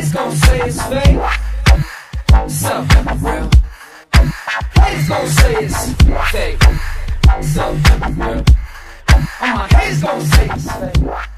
Haters gon' say it's fake. Something real. Haters gon' say it's fake. Something real. All my haters gon' say it's fake.